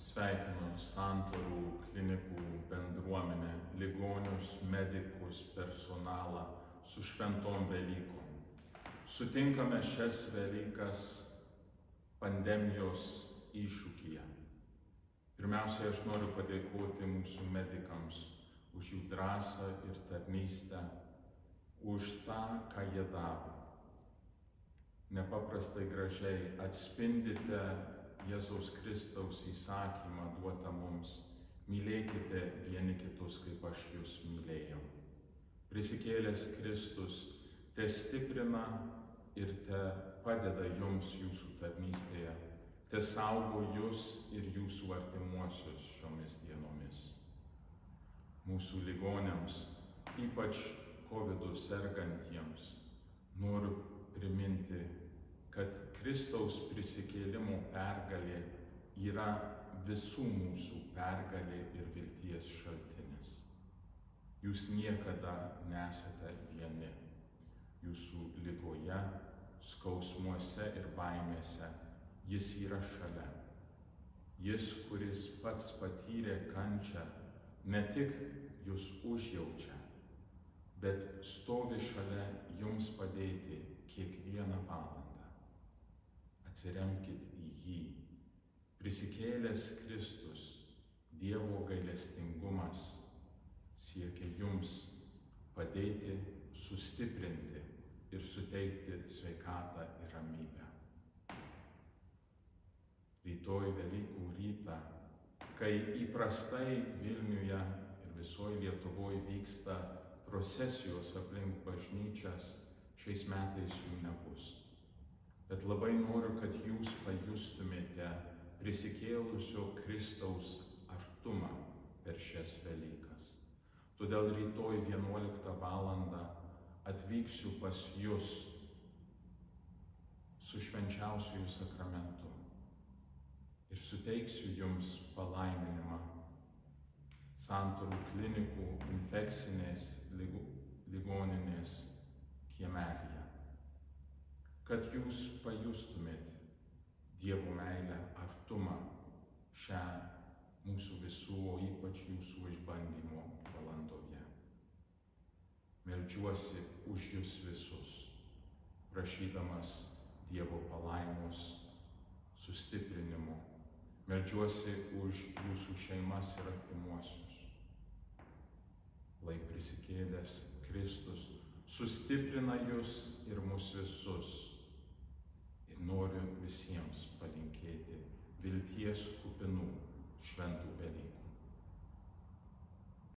Sveikinu santorų klinikų bendruomenę, ligonius, medikus, personalą su šventom Velykom. Sutinkame šias Velykas pandemijos iššūkyje. Pirmiausia, aš noriu padėkoti mūsų medikams už jų drąsą ir tarnystę, už tą, ką jie daro. Nepaprastai gražiai atspindite Jėzaus Kristaus įsakymą duotą mums - mylėkite vieni kitus, kaip aš jūs mylėjau. Prisikėlęs Kristus te stiprina ir te padeda jums jūsų tarnystėje, te saugo jūs ir jūsų artimuosius šiomis dienomis. Mūsų ligonėms, ypač COVID sergantiems, noriu priminti, kad Kristaus prisikėlimo pergalė yra visų mūsų pergalė ir vilties šaltinis. Jūs niekada nesate vieni. Jūsų lygoje, skausmuose ir baimėse jis yra šalia. Jis, kuris pats patyrė kančią, ne tik jūs užjaučia, bet stovi šalia jums padėti kiekvieną valandą. Atsiremkit į jį. Prisikėlęs Kristus, Dievo gailestingumas siekia jums padėti, sustiprinti ir suteikti sveikatą ir ramybę. Rytoj Velykų rytą, kai įprastai Vilniuje ir visoje Lietuvoje vyksta procesijos aplink bažnyčias, šiais metais jų nebus. Bet labai noriu, kad jūs pajustumėte prisikėlusio Kristaus artumą per šias Velykas. Todėl rytoj 11 val. atvyksiu pas jūs su švenčiausiųjų sakramentu ir suteiksiu jums palaiminimą santorų klinikų infekcinės ligoninės kiemelyje, kad jūs pajustumėt Dievo meilę, artumą šią mūsų visų, o ypač jūsų išbandymo valandoje. Meldžiuosi už jūs visus, prašydamas Dievo palaimos sustiprinimo. Meldžiuosi už jūsų šeimas ir artimuosius. Lai prisikėlęs Kristus sustiprina jūs ir mus visus noriu visiems palinkėti vilties kupinų šventų velykų.